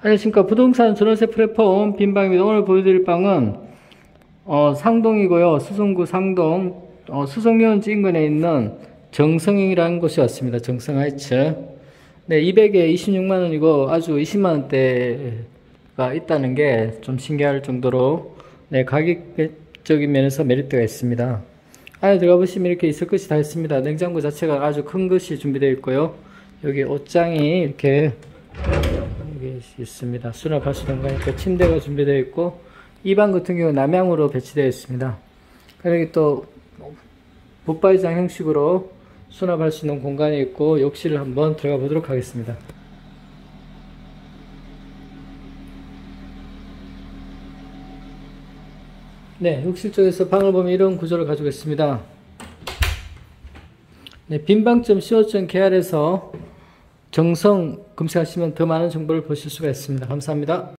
안녕하십니까. 부동산 전월세 플랫폼 빈방입니다. 오늘 보여드릴 방은, 어, 상동이고요. 수성구 상동, 어, 수성유원지 인근에 있는 정성이라는 곳이 왔습니다. 정성 하이츠. 네, 200에 26만원이고 아주 20만원대가 있다는 게 좀 신기할 정도로, 네, 가격적인 면에서 메리트가 있습니다. 안에 들어가 보시면 이렇게 있을 것이 다 있습니다. 냉장고 자체가 아주 큰 것이 준비되어 있고요. 여기 옷장이 이렇게 있습니다. 수납할 수 있는 거니까 침대가 준비되어 있고 이 방 같은 경우 남향으로 배치되어 있습니다. 여기 또 붙박이장 형식으로 수납할 수 있는 공간이 있고 욕실을 한번 들어가 보도록 하겠습니다. 네, 욕실 쪽에서 방을 보면 이런 구조를 가지고 있습니다. 네, 빈방.co.kr에서 정성 검색하시면 더 많은 정보를 보실 수가 있습니다. 감사합니다.